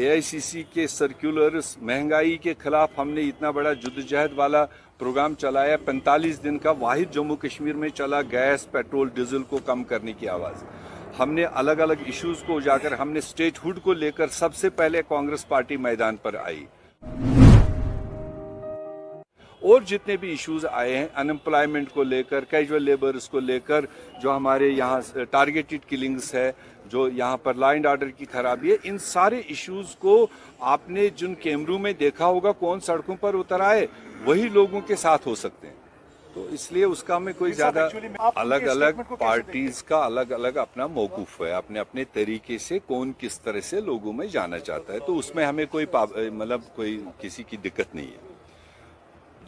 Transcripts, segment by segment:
AICC के circulars महँगाई के खिलाफ हमने इतना बड़ा जुदजहद वाला प्रोग्राम चलाया 45 दिन का वाहिद जम्मू कश्मीर में चला गैस, पेट्रोल, डीजल को कम करने की आवाज़। हमने अलग अलग इश्यूज़ को उजागर, हमने स्टेटहुड को लेकर सबसे पहले कांग्रेस पार्टी मैदान पर आई। और जितने भी इश्यूज़ आए हैं अनएम्प्लॉयमेंट को लेकर कैजुअल लेबर्स को लेकर जो हमारे यहाँ टारगेटेड किलिंग्स है जो यहाँ पर लॉ एंड ऑर्डर की खराबी है इन सारे इश्यूज़ को आपने जिन कैमरों में देखा होगा कौन सड़कों पर उतर आए वही लोगों के साथ हो सकते हैं। तो इसलिए उसका हमें कोई ज़्यादा अलग अलग पार्टीज़ का अलग अलग अपना मौकूफ है अपने अपने तरीके से कौन किस तरह से लोगों में जाना चाहता है तो उसमें हमें कोई मतलब कोई किसी की दिक्कत नहीं है।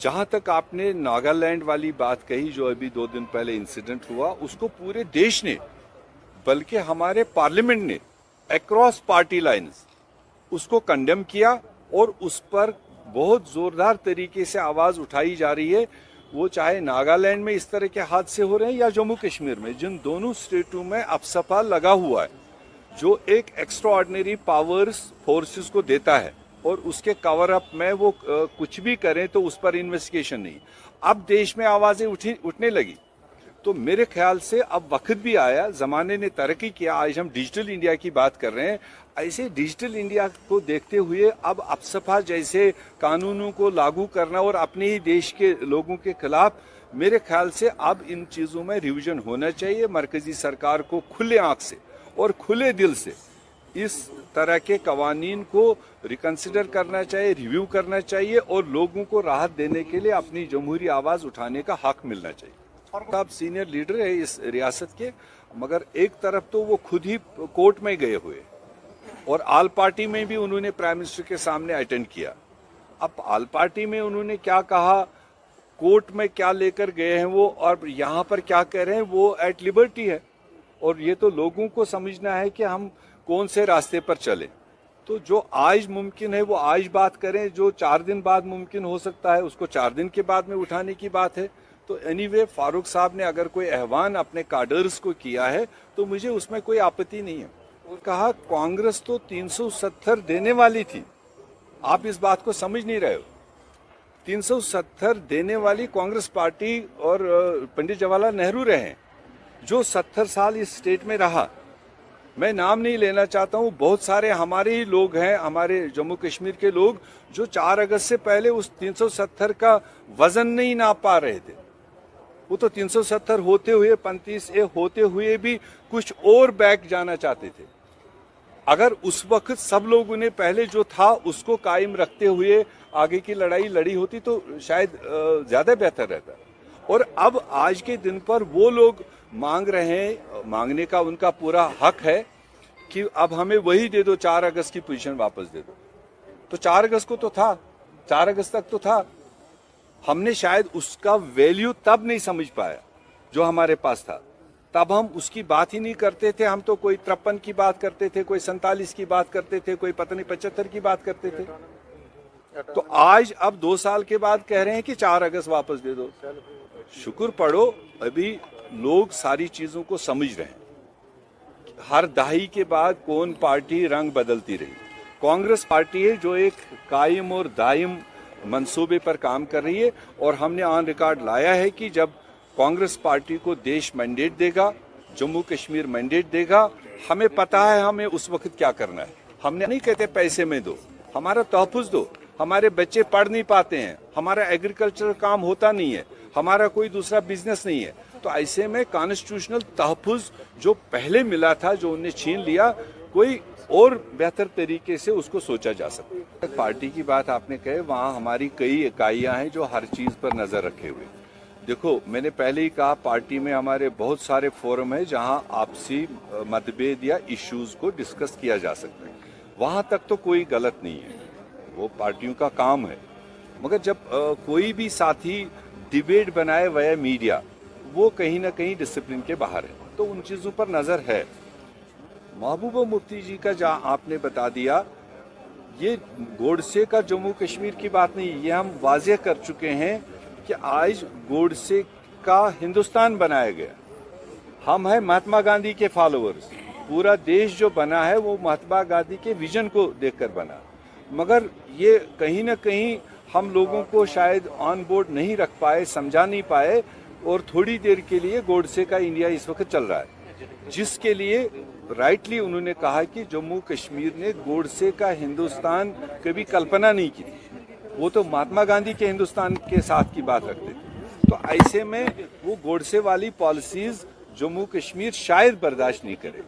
जहाँ तक आपने नागालैंड वाली बात कही, जो अभी दो दिन पहले इंसिडेंट हुआ, उसको पूरे देश ने, बल्कि हमारे पार्लियामेंट ने अक्रॉस पार्टी लाइंस उसको कंडेम किया और उस पर बहुत जोरदार तरीके से आवाज़ उठाई जा रही है। वो चाहे नागालैंड में इस तरह के हादसे हो रहे हैं या जम्मू कश्मीर में, जिन दोनों स्टेटों में अपसपा लगा हुआ है, जो एक एक्स्ट्रा पावर्स फोर्सेस को देता है। और उसके कवर अप में वो कुछ भी करें तो उस पर इन्वेस्टिगेशन नहीं। अब देश में आवाज़ें उठी, उठने लगी। तो मेरे ख्याल से अब वक्त भी आया, जमाने ने तरक्की किया, आज हम डिजिटल इंडिया की बात कर रहे हैं। ऐसे डिजिटल इंडिया को देखते हुए अब अपसफा जैसे कानूनों को लागू करना और अपने ही देश के लोगों के खिलाफ मेरे ख्याल से अब इन चीज़ों में रिवीजन होना चाहिए, मरकजी सरकार को खुले आँख से और खुले दिल से। इस तरह के कवानीन को रिकंसिडर करना चाहिए रिव्यू करना चाहिए और लोगों को राहत देने के लिए अपनी जमहूरी आवाज़ उठाने का हक मिलना चाहिए। आप सीनियर लीडर है इस रियासत के, मगर एक तरफ़ तो वो खुद ही कोर्ट में गए हुए और आल पार्टी में भी उन्होंने प्राइम मिनिस्टर के सामने अटेंड किया। अब आल पार्टी में उन्होंने क्या कहा, कोर्ट में क्या लेकर गए हैं वो और यहाँ पर क्या कह रहे हैं, वो एट लिबर्टी है। और ये तो लोगों को समझना है कि हम कौन से रास्ते पर चले? तो जो आज मुमकिन है वो आज बात करें जो चार दिन बाद मुमकिन हो सकता है उसको चार दिन के बाद में उठाने की बात है। तो एनी anyway, फारूक साहब ने अगर कोई आह्वान अपने कार्डर्स को किया है तो मुझे उसमें कोई आपत्ति नहीं है। और कहा कांग्रेस तो 370 देने वाली थी। आप इस बात को समझ नहीं रहे हो। 370 देने वाली कांग्रेस पार्टी और पंडित जवाहरलाल नेहरू रहे जो 70 साल इस स्टेट में रहा मैं नाम नहीं लेना चाहता हूँ। बहुत सारे हमारे ही लोग हैं, हमारे जम्मू कश्मीर के लोग, जो 4 अगस्त से पहले उस 370 का वज़न नहीं ना पा रहे थे। वो तो 370 होते हुए, पैंतीस ए होते हुए भी कुछ और बैक जाना चाहते थे। अगर उस वक्त सब लोगों ने पहले जो था, उसको कायम रखते हुए आगे की लड़ाई लड़ी होती तो शायद ज़्यादा बेहतर रहता। और अब आज के दिन पर वो लोग मांग रहे हैं, मांगने का उनका पूरा हक है कि अब हमें वही दे दो, चार अगस्त की पोजीशन वापस दे दो। तो चार अगस्त को तो था, चार अगस्त तक तो था। हमने शायद उसका वैल्यू तब नहीं समझ पाया, जो हमारे पास था। तब हम उसकी बात ही नहीं करते थे, हम तो कोई तिरपन की बात करते थे, कोई सैतालीस की बात करते थे, कोई पता नहीं पचहत्तर की बात करते थे। तो आज अब दो साल के बाद कह रहे हैं कि चार अगस्त वापस दे दो। शुक्र पढ़ो, अभी लोग सारी चीज़ों को समझ रहे हैं। हर दहाई के बाद कौन पार्टी रंग बदलती रही? कांग्रेस पार्टी है जो एक कायम और दायम मंसूबे पर काम कर रही है और हमने ऑन रिकॉर्ड लाया है कि जब कांग्रेस पार्टी को देश मैंडेट देगा, जम्मू कश्मीर मैंडेट देगा, हमें पता है हमें उस वक्त क्या करना है। हमने नहीं कहते पैसे में दो, हमारा तहफुज दो, हमारे बच्चे पढ़ नहीं पाते हैं, हमारा एग्रीकल्चर काम होता नहीं है। हमारा कोई दूसरा बिज़नेस नहीं है। तो ऐसे में कॉन्स्टिट्यूशनल तहफुज जो पहले मिला था जो उन्हें छीन लिया कोई और बेहतर तरीके से उसको सोचा जा सकता है। पार्टी की बात आपने कहे वहाँ हमारी कई इकाइयाँ हैं जो हर चीज़ पर नज़र रखे हुए देखो मैंने पहले ही कहा पार्टी में हमारे बहुत सारे फोरम है जहाँ आपसी मतभेद या इश्यूज़ को डिस्कस किया जा सकता है। वहाँ तक तो कोई गलत नहीं है। वो पार्टियों का काम है। मगर जब आ, कोई भी साथी डिबेट बनाए वया मीडिया, वो कहीं ना कहीं डिसिप्लिन के बाहर है। तो उन चीज़ों पर नज़र है। महबूबा मुफ्ती जी का जहाँ आपने बता दिया, ये गोडसे का जम्मू कश्मीर की बात नहीं, ये हम वाजह कर चुके हैं कि आज गोडसे का हिंदुस्तान बनाया गया। हम हैं महात्मा गांधी के फॉलोअर्स पूरा देश जो बना है, वो महात्मा गांधी के विजन को देखकर बना। मगर ये कहीं ना कहीं हम लोगों को शायद ऑन बोर्ड नहीं रख पाए, समझा नहीं पाए और थोड़ी देर के लिए गोडसे का इंडिया इस वक्त चल रहा है। जिसके लिए राइटली उन्होंने कहा कि जम्मू कश्मीर ने गोडसे का हिंदुस्तान कभी कल्पना नहीं की वो तो महात्मा गांधी के हिंदुस्तान के साथ की बात रखते थे। तो ऐसे में वो गोडसे वाली पॉलिसीज़ जम्मू कश्मीर शायद बर्दाश्त नहीं करे